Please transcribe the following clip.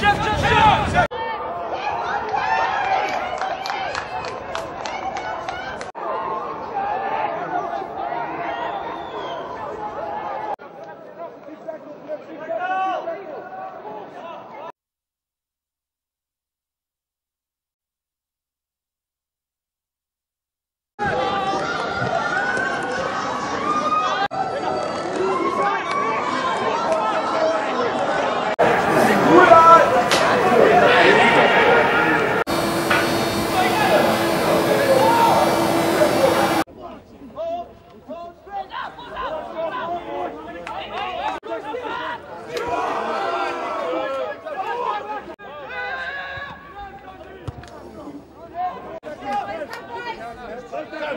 Chef, chef.